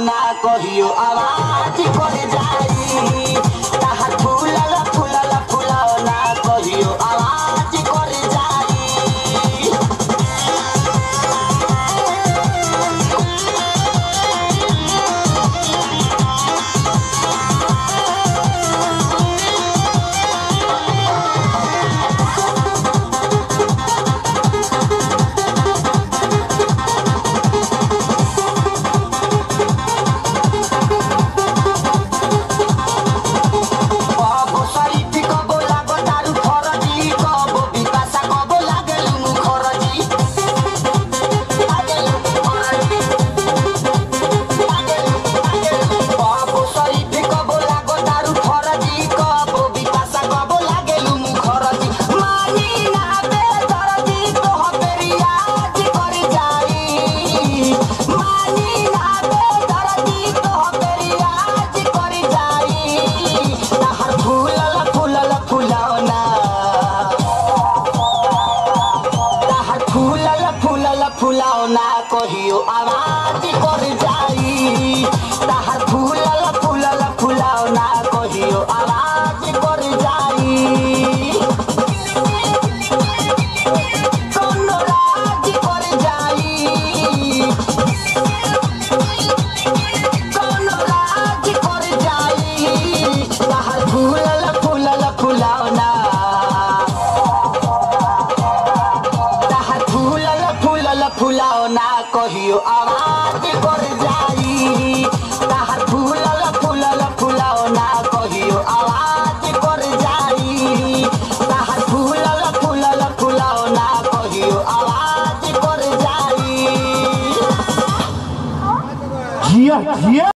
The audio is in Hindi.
না কহিও আওয়াজ করে फुलाओ ना कहियो आवाज़ कर जाई। ताहर फुलाओ ना कहियो, आवाज़ कर जाई। ताहर फूलल फूलल फुलाओ ना कहियो, आवाज़ कर जाई। ताहर फूलल फूलल फुलाओ ना कहियो, आवाज़ कर जाई। जिया जिया।